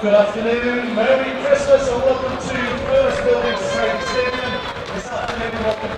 Good afternoon, Merry Christmas and welcome to First Building Society Stadium. This afternoon welcome